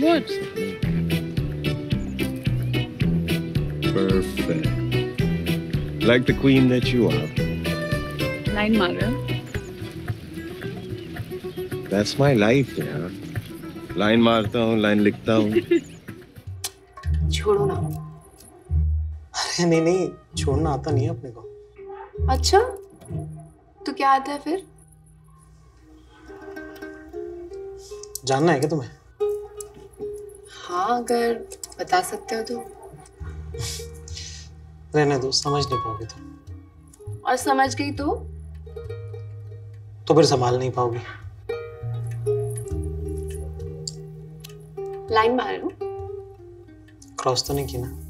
What? Perfect. Like the queen that you are. Line मार That's my life, यार. Line मारता हूँ, line लिखता हूँ. छोड़ो ना अरे नहीं नहीं छोड़ना आता नहीं है अपने को अच्छा तो क्या आता है फिर जानना है क्या तुम्हें हाँ अगर बता सकते हो तो। रहने दो समझ नहीं पाओगे तुम और समझ गई तो? तो फिर संभाल नहीं पाओगे। लाइन मार लो क्रॉस तो नहीं की ना।